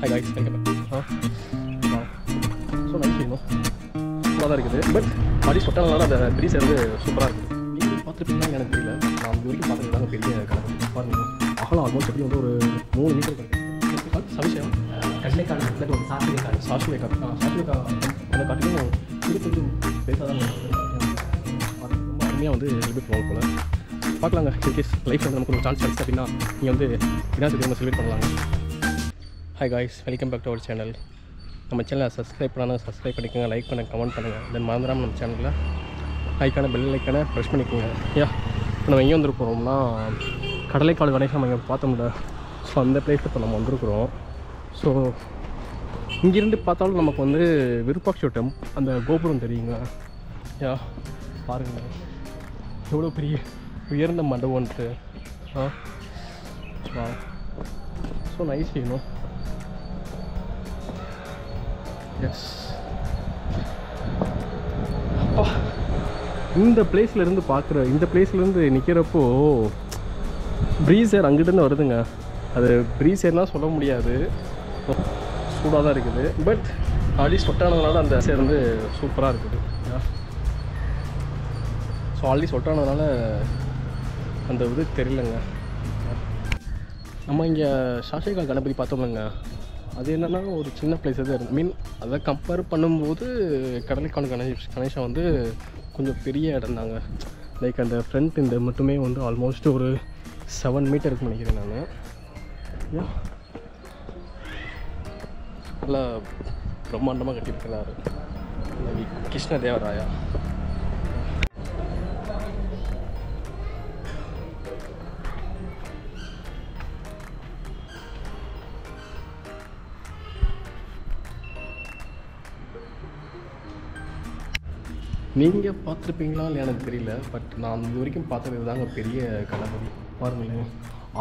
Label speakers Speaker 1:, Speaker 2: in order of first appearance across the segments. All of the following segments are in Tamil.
Speaker 1: Hi guys welcome ah so nice வேணும் சூப்பராக தான் இருக்குது. பட் பாடி சொட்டானால அந்த பிரிஸ் வந்து சூப்பராக இருக்குது. நீங்கள் பார்த்துருப்பீங்கன்னா எனக்கு தெரியல. நான் இது வரைக்கும் பார்த்தது பெரிய கடை பாருங்க. அகலம் ஆல்மோஸ்ட் எப்படி வந்து ஒரு மூணு மீட்டர் கிடைக்கும் சவிஷயம்
Speaker 2: கடலைக்காடு பக்கத்தில் ஒரு சாத்திரை காடு
Speaker 1: சாஷ்மே காட்டு ஆ. சாஷ்மே கா அந்த காட்டிலும் இது கொஞ்சம் பேசாக தான் இருக்குது. ரொம்ப அருமையாக வந்து செலிப்ரேட் பண்ணுவாங்க போல். பார்க்கலாங்க. இன்கேஸ் லைஃப் வந்து நமக்கு ஒரு சான்ஸ் கிடைச்சு அப்படின்னா நீங்கள் வந்து வினாசதி நம்ம செலிப்ரேட் பண்ணலாங்க. Hi guys welcome back to our channel நம்ம சேனலை சப்ஸ்கிரைப் பண்ணாலும் சப்ஸ்கிரைப் பண்ணிக்கோங்க லைக் பண்ணுங்கள் கமெண்ட் பண்ணுங்கள் தென் மறந்துடாமல் நம்ம சேனலில் லைக்கான பெல் லைக்கான ப்ரெஷ் பண்ணிக்கோங்க. யா இப்போ நம்ம எங்கே வந்துருக்கிறோம்னா கடலைக்காடு கணேசன் நம்ம இங்கே பார்த்தோம்ல ஸோ அந்த பிளேஸில் இப்போ நம்ம வந்திருக்கிறோம். ஸோ இங்கேருந்து பார்த்தாலும் நமக்கு வந்து விருப்பாட்சி டெம் அந்த கோபுரம் தெரியுங்க. யா பாருங்க. எவ்வளோ பெரிய உயர்ந்த மண்டபம்ன்ட்டு ஆ ஸோ நைஸ் செய்யணும் எஸ் அப்பா இந்த பிளேஸ்லேருந்து பார்க்குற இந்த பிளேஸ்லேருந்து நிற்கிறப்போ ப்ரீசர் அங்கிட்டேருந்து வருதுங்க. அது ப்ரீசர்லாம் சொல்ல முடியாது. சூடாக தான் இருக்குது. பட் ஆடி சொட்டானதுனால அந்த சேர் வந்து சூப்பராக இருக்குது. ஸோ ஆல்ரெடி சொட்டானதுனால அந்த இது தெரியலங்க. நம்ம இங்கே சாஷிகா கணபதி பார்த்தோம்லங்க. அது என்னென்னா ஒரு சின்ன பிளேஸ் தான் இருக்குது மீன் அதை கம்பேர் பண்ணும்போது கடலைக்கான கணேஷ் கணேஷா வந்து கொஞ்சம் பெரிய இடம் தாங்க. லைக் அந்த ஃப்ரண்ட் இந்த மட்டுமே வந்து ஆல்மோஸ்ட் ஒரு செவன் மீட்டர் நினைக்கிறேன் நான். நல்லா பிரம்மாண்டமாக கட்டியிருக்கிறாரு. கிருஷ்ண தேவராயா நீங்கள் பார்த்துருப்பீங்களா எனக்கு தெரியல. பட் நான் இது வரைக்கும் பார்த்தது தாங்க பெரிய கணபதி பாருங்களேன்.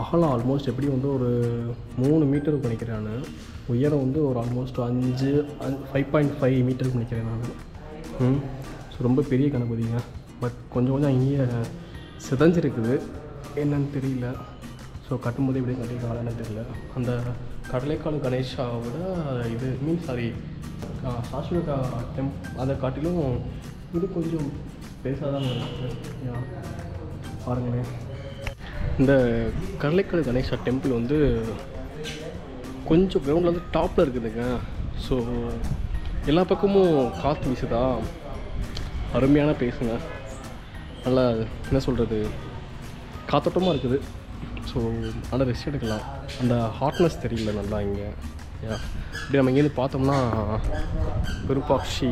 Speaker 1: அகலம் ஆல்மோஸ்ட் எப்படி வந்து ஒரு மூணு மீட்டருக்கு நினைக்கிறேன் நான். உயரம் வந்து ஒரு ஆல்மோஸ்ட் அஞ்சு ஃபைவ் பாயிண்ட் ஃபைவ் மீட்டருக்கு நினைக்கிறேன் நான். ம். ஸோ ரொம்ப பெரிய கணபதிங்க. பட் கொஞ்சம் கொஞ்சம் இங்கேயே சிதஞ்சிருக்குது. என்னன்னு தெரியல. ஸோ கட்டும்போது எப்படி கட்டியிருக்காங்கன்னு தெரியல. அந்த கடலைக்கால் கணேஷாவோட இது மீன் சாரி சாஸ்வகா டெம்ப் அதை காட்டிலும் இது கொஞ்சம் பேசாதான் பாருங்களேன். இந்த கடலைக்கால் கணேஷா டெம்பிள் வந்து கொஞ்சம் கிரவுண்டில் வந்து டாப்பில் இருக்குதுங்க. ஸோ எல்லா பக்கமும் காற்று வீசுதா. அருமையான பேசுங்க நல்லா என்ன சொல்கிறது காத்தோட்டமாக இருக்குது. ஸோ நல்லா ரெஸ்ட் எடுக்கலாம். அந்த ஹாட்னஸ் தெரியல நல்லா இங்கே. யா இப்படி நம்ம இங்கேருந்து பார்த்தோம்னா பெருப்பாட்சி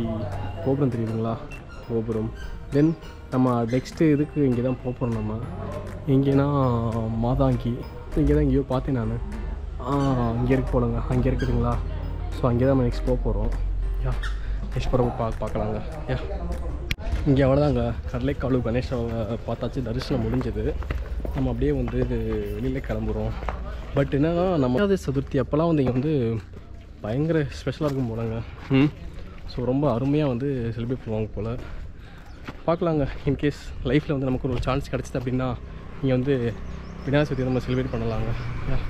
Speaker 1: கோபுரம் தெரியுதுங்களா? கோபுரம் தென் நம்ம நெக்ஸ்ட்டு இதுக்கு இங்கே தான் போக போகிறோம் நம்ம. எங்கேனா மாதாங்கி. இங்கே தான் எங்கேயோ பார்த்தேன் நான். இங்கே இருக்கு போலங்க. அங்கே இருக்குதுங்களா? ஸோ அங்கே தான் நம்ம நெக்ஸ்ட் போக போகிறோம் யா நெக்ஸ்ட் போகிறப்ப பா பார்க்கலாங்க. யா. இங்கே அவ்வளோதாங்க கடலைக்காலு கணேஷாவை பார்த்தாச்சு. தரிசனம் முடிஞ்சது. நம்ம அப்படியே வந்து வெளியில் கிளம்புறோம். பட் என்னன்னா நம்ம சதுர்த்தி அப்போல்லாம் வந்து இங்கே வந்து பயங்கர ஸ்பெஷலாக இருக்கும் போலங்க. ம். ஸோ ரொம்ப அருமையாக வந்து செலிப்ரேட் பண்ணுவாங்க போல். பார்க்கலாங்க. இன்கேஸ் லைஃப்பில் வந்து நமக்கு ஒரு சான்ஸ் கிடச்சிது அப்படின்னா நீங்கள் வந்து விநாயகர் சதுர்த்தி நம்ம செலிப்ரேட் பண்ணலாங்க. ஏன்